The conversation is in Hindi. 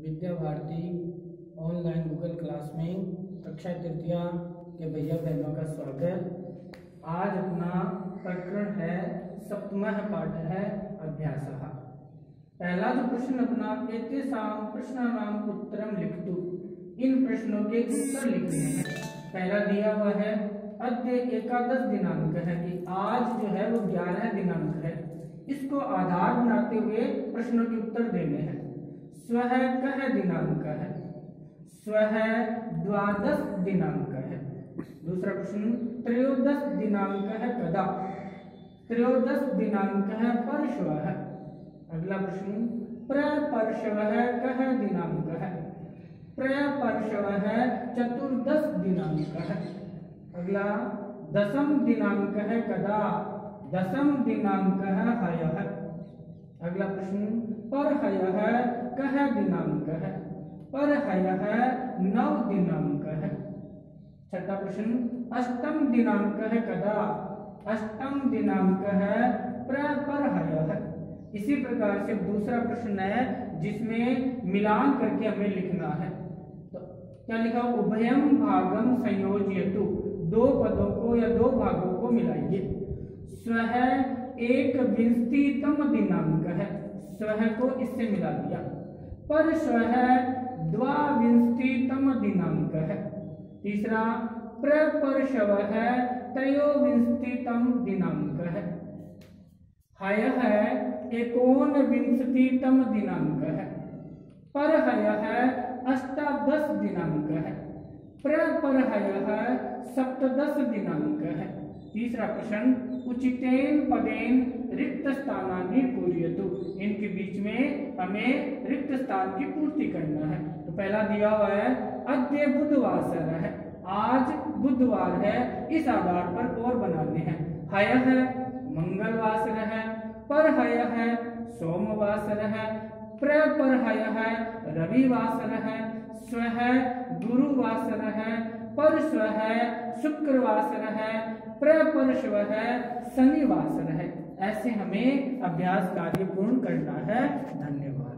Vidya Bharati online Google class में कक्षा तृतीया के भैया बहनों का स्वागत आज अपना प्रकरण है, सप्तमः पाठ है, अभ्यास। पहला जो प्रश्न अपना एतेषाम प्रश्नानाम उत्तरम लिखतु। इन प्रश्नों के उत्तर लिखने हैं। पहला दिया हुआ है अद्य एकादश दिनांक है कि आज जो है वो ग्यारह दिनांक है। इसको आधार बनाते हुए प्रश्नों के उत्तर देने हैं। स्वह कह दिनांक है। स्वह द्वादश दिनांक है। दूसरा प्रश्न, त्रयोदश दिनांक है कदा? त्रयोदश दिनांक है परशव। है अगला प्रश्न, प्रपर्शव कह दिनांक है। प्रपर्शव चतुर्दश दिनांक है। अगला दसम दिनांक है कदा? दसम दिनांक है है अगला प्रश्न पर हय कह दिनांक है पर हय नव दिनांक है छठा प्रश्न अष्टम दिनांक है कदा? अष्टम दिनांक है प्र पर हय इसी प्रकार से दूसरा प्रश्न है, जिसमें मिलान करके हमें लिखना है। तो क्या लिखा? उभयम भागम संयोजयतु। दो पदों को या दो भागों को मिलाइए। स्वह एक विंशतितम दिनांक। है स्वह को इससे मिला दिया। पर स्वह द्वाविंशतितम दिनांक है तीसरा प्रपर्शव है त्रयोविंशतितम दिनांक है हय है एकोन विंशतितम दिनांक है पर हय है अष्टादश दिनांक है प्रपरहय है सप्तदश दिनांक है तीसरा प्रश्न, उचितेन पदेन रिक्त स्थानानि पूर्यतु। हमें रिक्त स्थान की पूर्ति करना है। तो पहला दिया हुआ है, अद्य बुधवासर है आज बुधवार है, इस आधार पर और बनाने हैं। हय है मंगलवासर है पर हय है सोमवासर है प्र पर हय है रविवासर है स्व है गुरुवासर है पर स्व है शुक्रवासर है प्रपर स्व है शनिवासर है ऐसे हमें अभ्यास कार्य पूर्ण करना है। धन्यवाद।